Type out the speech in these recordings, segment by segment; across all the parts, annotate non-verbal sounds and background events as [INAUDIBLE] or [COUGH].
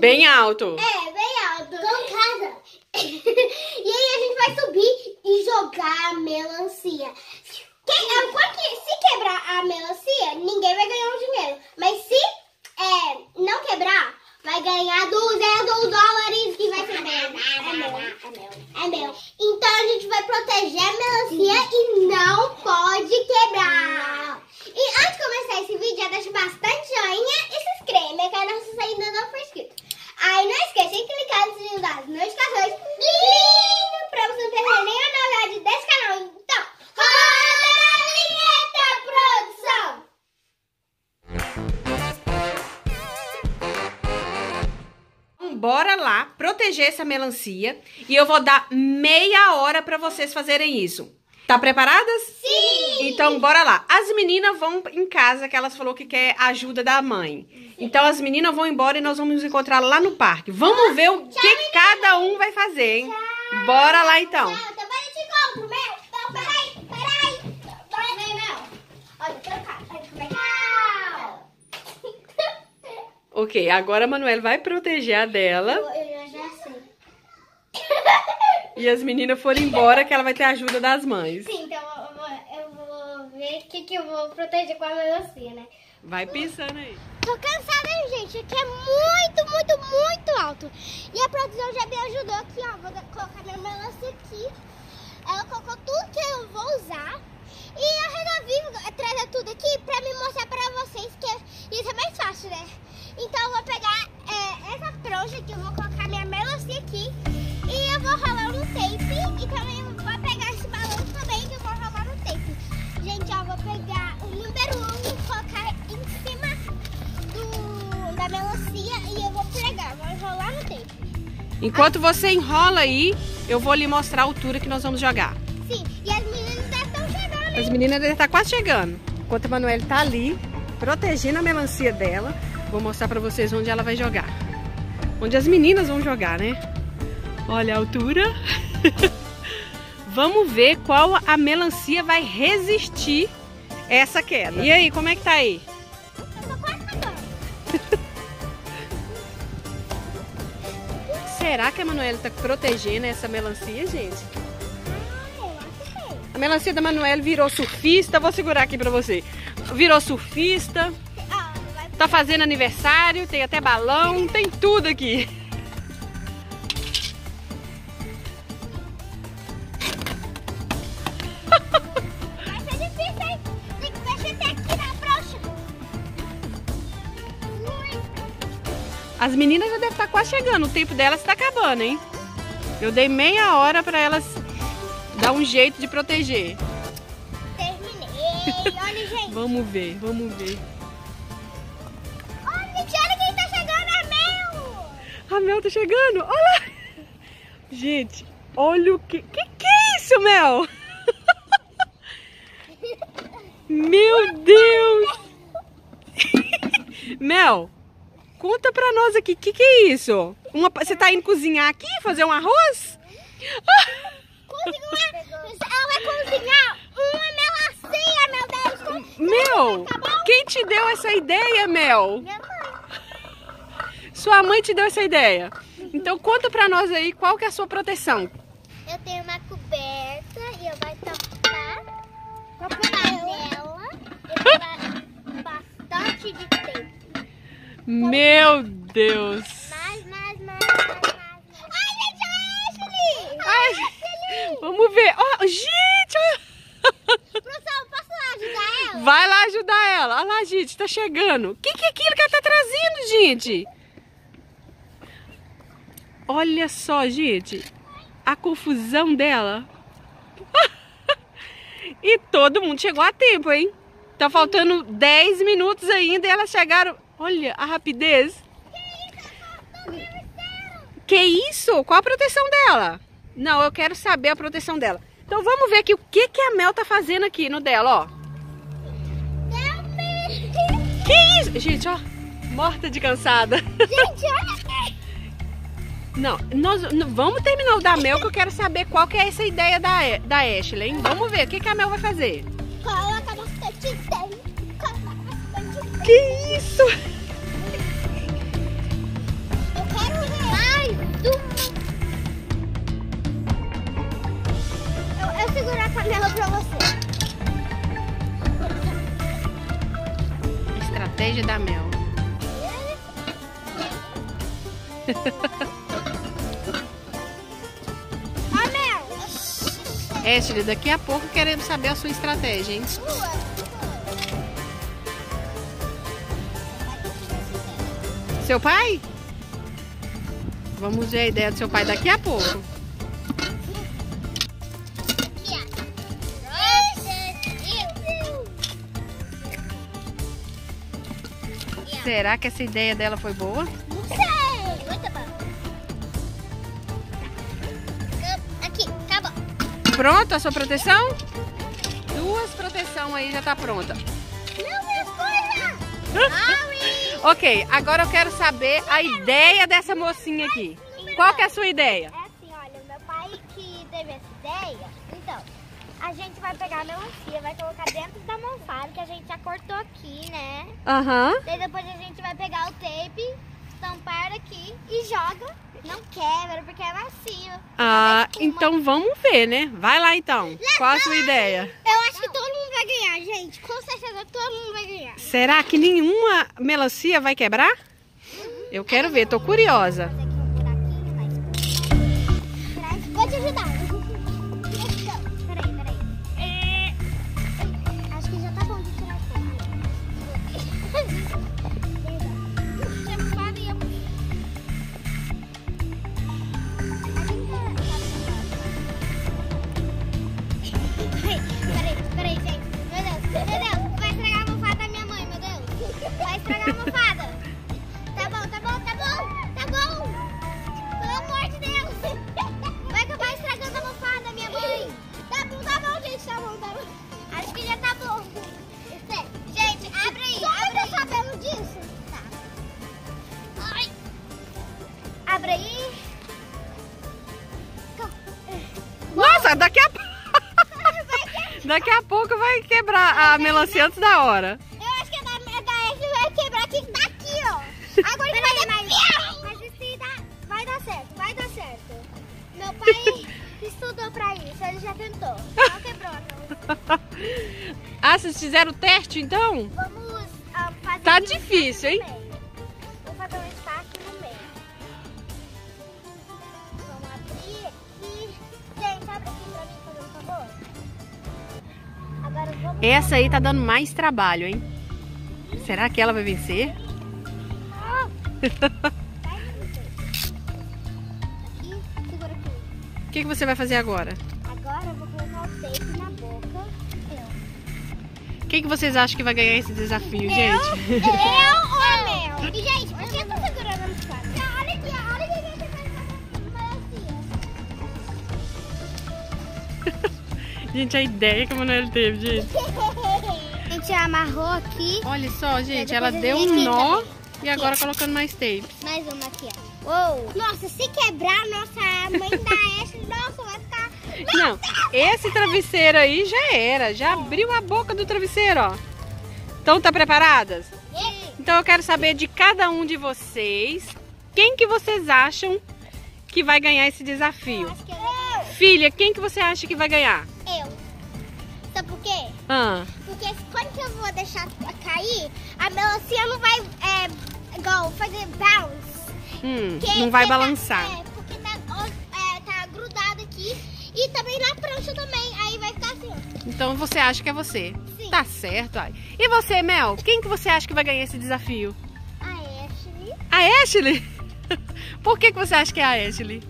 Bem alto. É, bem alto. Com casa. [LAUGHS] e aí a gente vai subir e jogar melancia. Essa melancia e eu vou dar meia hora pra vocês fazerem isso. Tá preparadas? Sim! Então, bora lá. As meninas vão em casa, que elas falou que quer ajuda da mãe. Então, as meninas vão embora e nós vamos nos encontrar lá no parque. Vamos ver o que cada um vai fazer, hein? Bora lá, então. Tchau, eu te compro, Mel. Não, peraí, peraí. Vai, vem. Olha. Vai, vai. Tchau. Ok, agora a Manuela vai proteger a dela Eu, eu. E as meninas foram embora, que ela vai ter a ajuda das mães. Sim, então eu vou, eu vou ver o que, que eu vou proteger com a melancia, né? Vai pensando aí. Tô cansada, hein, gente? Aqui é muito, muito, muito alto. E a produção já me ajudou aqui, ó. Vou colocar minha melancia aqui. Ela colocou tudo que eu vou usar. E eu resolvi trazer tudo aqui pra me mostrar pra vocês que isso é mais fácil, né? Então eu vou pegar é, essa prancha aqui, eu vou colocar minha melancia aqui. E eu vou rolar no tape. E também vou pegar esse balão também que eu vou rolar no tape. Gente, ó, eu vou pegar o número 1 um e colocar em cima do, da melancia e eu vou pregar, vou enrolar no tape. Enquanto você enrola aí, eu vou lhe mostrar a altura que nós vamos jogar. Sim, e as meninas já estão chegando. As meninas devem estar quase chegando. Enquanto a Manuela tá ali, protegendo a melancia dela, vou mostrar pra vocês onde ela vai jogar. Onde as meninas vão jogar, né? Olha a altura. [LAUGHS] Vamos ver qual a melancia vai resistir essa queda. E aí, como é que tá aí? [LAUGHS] Será que a Manuela tá protegendo essa melancia, gente? A melancia da Manuela virou surfista. Vou segurar aqui pra você. Virou surfista. Ah, Tá fazendo aniversário, tem até balão, tem tudo aqui. As meninas já devem estar quase chegando, o tempo delas está acabando, hein? Eu dei meia hora para elas dar um jeito de proteger. Terminei. Olha, [LAUGHS] gente. Vamos ver, vamos ver. Olha, gente, olha quem tá chegando, é Mel. A Mel tá chegando, olha! Gente, olha o que... Que que é isso, Mel? [LAUGHS] Meu Deus! [LAUGHS] Mel, conta pra nós aqui, o que, que é isso? Uma, você tá indo cozinhar aqui, fazer um arroz? Cozinhar. Ela vai cozinhar uma melancia, meu Deus. Mel, quem te deu essa ideia, Mel? Minha mãe. Sua mãe te deu essa ideia. Então conta pra nós aí qual que é a sua proteção. Deus. Mais, mais, mais, mais, mais. Ai, gente, a Ashley! Ai, vamos ver. Ó, gente, olha. Professor, posso lá ajudar ela? Vai lá ajudar ela. Olha lá, gente, tá chegando. O que, que é aquilo que ela tá trazendo, gente? Olha só, gente. A confusão dela. [LAUGHS] e todo mundo chegou a tempo, hein? Tá faltando 10 minutos ainda e elas chegaram. Olha a rapidez. Que isso? Qual a proteção dela? Não, eu quero saber a proteção dela. Então vamos ver aqui o que, que a Mel tá fazendo aqui no dela, ó. Tem isso? Gente, ó, morta de cansada. Gente, olha [LAUGHS] aqui. Não, nós vamos terminar o da Mel que eu quero saber qual que é essa ideia da, da Ashley, hein? Vamos ver, o que, que a Mel vai fazer? Coloca bastante dentro. Que isso? Uma. Eu, eu seguro a panela pra você. Estratégia da Mel. [LAUGHS] Ó, Mel. Ashley, daqui a pouco queremos saber a sua estratégia, hein? Seu pai? Vamos ver a ideia do seu pai daqui a pouco. Será que essa ideia dela foi boa? Não sei. Muito bom. Aqui, tá bom. Pronto a sua proteção? Duas proteção aí já tá pronta. Não, minhas coisas. Sorry. Ok, agora eu quero saber a ideia dessa mocinha aqui. Qual que é a sua ideia? É assim, olha, meu pai que teve essa ideia. Então, a gente vai pegar a melancia, vai colocar dentro da almofada que a gente já cortou aqui, né? Aham. Daí depois a gente vai pegar o tape, estampar aqui e joga. Não quebra, porque é macio. Ah, então vamos ver, né? Vai lá então. Qual a sua ideia? Eu acho que todo mundo vai ganhar, gente. Com certeza todo mundo vai ganhar. Será que nenhuma melancia vai quebrar? Eu quero ver, tô curiosa. Aí. Nossa, daqui a [LAUGHS] Daqui a pouco vai quebrar a melancia antes da hora. Eu acho que a da, da Ashley vai quebrar aqui daqui, ó. Agora vai dar mas, mas isso aí dá, vai dar certo, vai dar certo. Meu pai [LAUGHS] estudou pra isso, ele já tentou. Não quebrou, não. [LAUGHS] Ah, vocês fizeram o teste então? Vamos ah, fazer Tá difícil, hein? no Essa aí tá dando mais trabalho, hein? Será que ela vai vencer? [LAUGHS] O que, que você vai fazer agora? Agora eu vou colocar o tape na boca. Eu. Quem que vocês acham que vai ganhar esse desafio, gente? Eu Gente, a ideia que a Manoel teve, gente. [LAUGHS] A gente amarrou aqui. Olha só, gente, ela deu um nó também. e agora colocando mais tape. Mais uma aqui, ó. Uou. Nossa, se quebrar, nossa a mãe da [LAUGHS] Ashley, nossa, vai ficar... Não, esse travesseiro aí já era, já abriu a boca do travesseiro, ó. Então, tá preparadas? Sim. Então eu quero saber de cada um de vocês, quem que vocês acham que vai ganhar esse desafio? Acho que eu. Filha, quem que você acha que vai ganhar? Quê? Ah, Porque quando eu vou deixar cair, a melancia não vai é, igual, fazer bounce. hum, não vai que tá- balançar. é, porque tá, é, tá grudado aqui e também na prancha também. Aí vai ficar assim, ó. Então você acha que é você? Sim. Tá certo, ai. E você, Mel? Quem que você acha que vai ganhar esse desafio? A Ashley. A Ashley? [LAUGHS] Por que, que você acha que é a Ashley?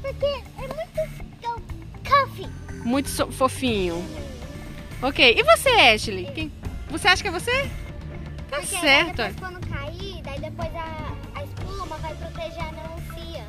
Porque é muito comfy. Muito so- fofinho. Ok, e você, Ashley? Quem- Você acha que é você? Tá Porque certo. Depois quando cair, daí depois a, a espuma vai proteger a melancia.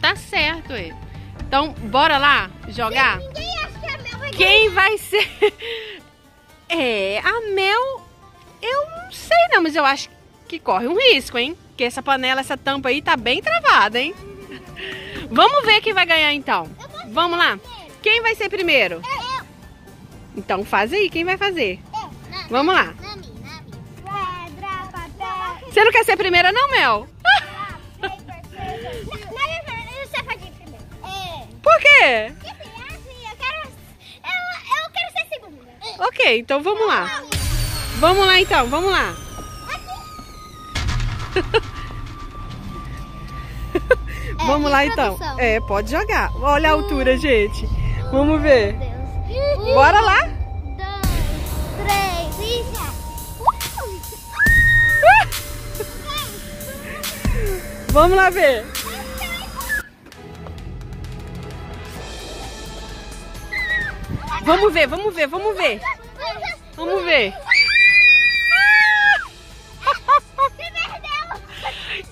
Tá certo, é. Então, bora lá jogar? Ninguém acha que a Mel vai Quem vai ser? [LAUGHS] É, a Mel. Eu não sei não, mas eu acho. que corre um risco, hein? Porque essa panela, essa tampa aí tá bem travada, hein? [LAUGHS] Vamos ver quem vai ganhar então. Vamos lá. Quem vai ser primeiro? Eu. Então faz aí, quem vai fazer? Eu. Vamos lá. Nami, Nami. Pedra, papel. Você não quer ser primeira não, Mel? Verdade, você pode ir primeiro. É. Por quê? Eu quero. Eu, eu quero ser segunda. Ok, então vamos lá. Vamos lá então, vamos lá. [LAUGHS] Vamos lá então. produção. É, pode jogar. Olha a altura, gente. Vamos ver. Bora lá? Um, dois, três e já. [LAUGHS] Vamos lá ver. Vamos ver, vamos ver, vamos ver. Vamos ver.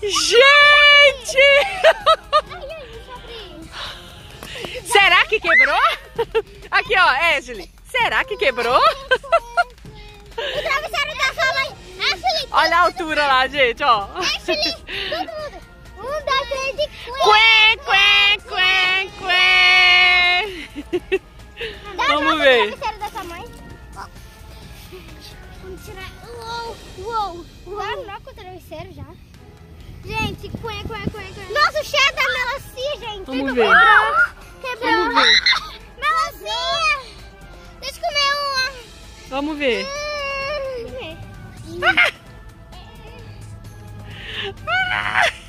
Gente! Será que quebrou? Aqui, ó, Ashley. Será que quebrou? O travesseiro da sua mãe. Ashley, [LAUGHS] Olha a altura lá, gente, ó. Ashley, todo mundo. Um, dois, três e Quê, quê, quê, quê. Vamos ver. travesseiro da sua mãe. Ó. Vamos tirar. Uou, uou. Uou. Não com o travesseiro já. Gente, cué, cué, cué, cué. Nossa, o cheiro da melancia, gente. Vamos Quebrou. ver. Quebrou. Vamos Melancia. Deixa eu comer uma. Vamos ver.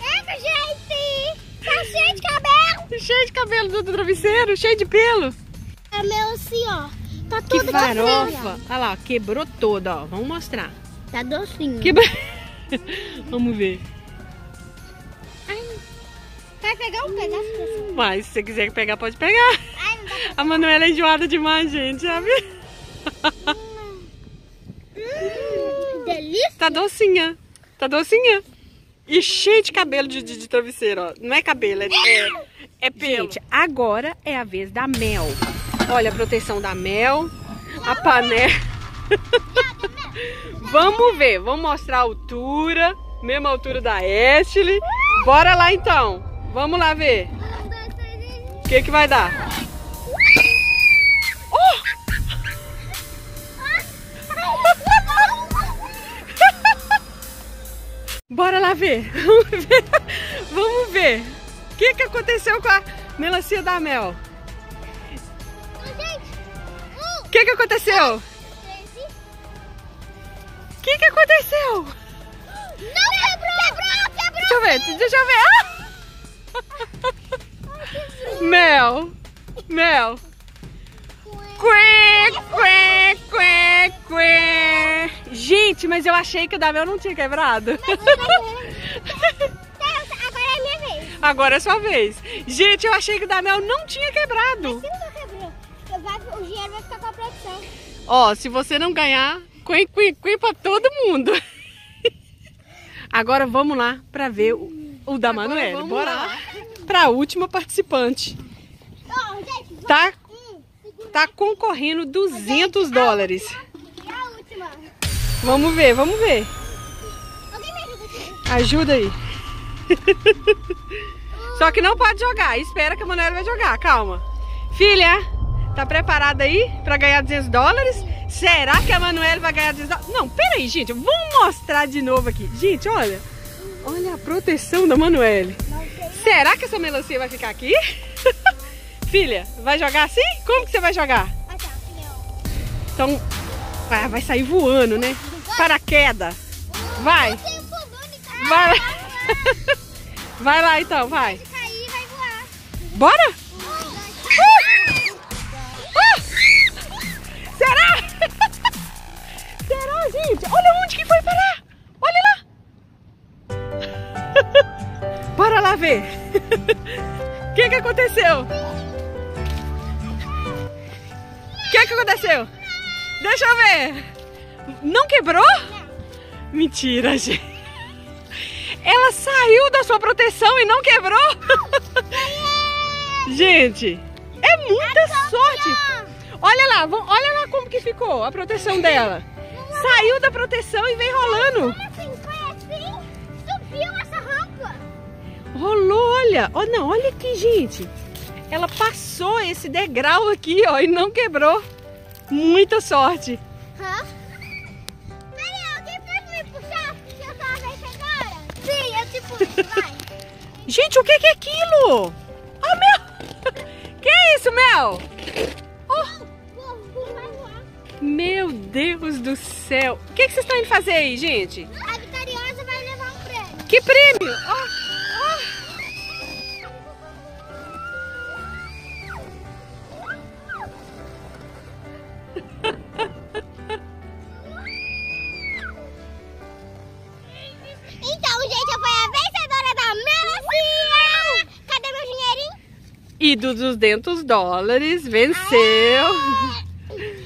Eca, gente! Tá cheio de cabelo! Cheio de cabelo do travesseiro, cheio de pelo. A melancia, ó. Tá Que tudo farofa. Olha lá, quebrou toda, ó. Vamos mostrar. Tá docinho. Quebra... [LAUGHS] Vamos ver. Vai pegar um pedaço? Mas se você quiser pegar, pode pegar. A Manuela é enjoada demais, gente, sabe? Hum, delícia! Tá docinha. Tá docinha. E cheio de cabelo de, de- de travesseiro, ó. Não é cabelo, é, é, é pelo. Gente, agora é a vez da Mel. Olha a proteção da Mel. A panela. [LAUGHS] Vamos ver, vamos mostrar a altura. Mesma altura da Ashley. Bora lá então. Vamos lá ver. Dois, três. O que que vai dar? Bora lá [LAUGHS] ver. Vamos ver. O que, que aconteceu com a melancia da Mel? O que, que aconteceu? O que, que aconteceu? Não quebrou! Quebrou, quebrou! Deixa eu ver, deixa eu ver. Ah! Mel. Mel. Quê, quê, quê, quê. Gente, mas eu achei que o da Mel não tinha quebrado. Agora é minha vez. Agora é sua vez. Gente, eu achei que o da Mel não tinha quebrado. Vai- o dinheiro vai ficar com a produção. Ó, se você não ganhar, quen, quen, quen pra todo mundo. [LAUGHS] Agora vamos lá pra ver o, o da Manuela. Bora lá. lá. Pra última participante. Ó, gente, vamos. Tá. Tá concorrendo 200 dólares. E a última. Vamos ver, vamos ver. Ajuda aí. [LAUGHS] Só que não pode jogar. Espera que a Manuela vai jogar. Calma. Filha, tá preparada aí pra ganhar 200 dólares? Será que a Manuela vai ganhar 200 dólares? Não, pera aí, gente. Vamos mostrar de novo aqui. Gente, olha. Olha a proteção da Manuele. Será que essa melancia vai ficar aqui? [LAUGHS] Filha, vai jogar assim? Como que você vai jogar? Então, ah, vai sair voando, né? Paraquedas. Vai. Vai lá. Vai lá [LAUGHS] então, vai. Bora? Dois, [LAUGHS] Ah! Será? [LAUGHS] Será, gente? Olha onde que foi parar. Olha lá. Bora lá ver. O que que aconteceu? O que, é que aconteceu? Deixa eu ver. Não quebrou? Mentira, gente. Ela saiu da sua proteção e não quebrou? [LAUGHS] gente, é muita sorte. Olha lá, olha lá como que ficou a proteção dela. Saiu da proteção e vem rolando. Subiu essa rampa. Rolou, olha. Oh, não, olha aqui, gente. Ela passou esse degrau aqui, ó, e não quebrou. Muita sorte. Hã? Peraí, alguém pode me puxar? Que eu tava vendo agora? Sim, eu te puxo, [LAUGHS] vai. Gente, o que que é aquilo? Ah, Mel! [LAUGHS] Que é isso, Mel? Oh. Meu Deus do céu. O que, que vocês estão indo fazer aí, gente? A vitoriosa vai levar um prêmio. Que prêmio? Oh, 200 dólares, venceu.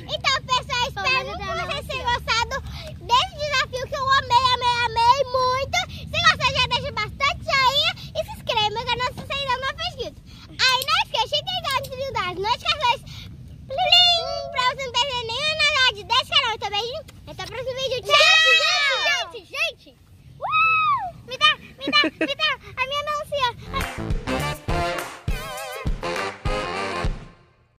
Então, pessoal, espero que vocês tenham gostado desse desafio que eu amei, amei, amei muito. Se gostou, já deixa bastante joinha e se inscreve no canal se você ainda não fez inscrito. Aí não esqueça de ligar as notificações plim, pra você não perder nenhuma novidade desse canal. Então, beijinho. Até o próximo vídeo. Tchau! Gente, gente, gente! Uh! Me dá, me dá, me dá.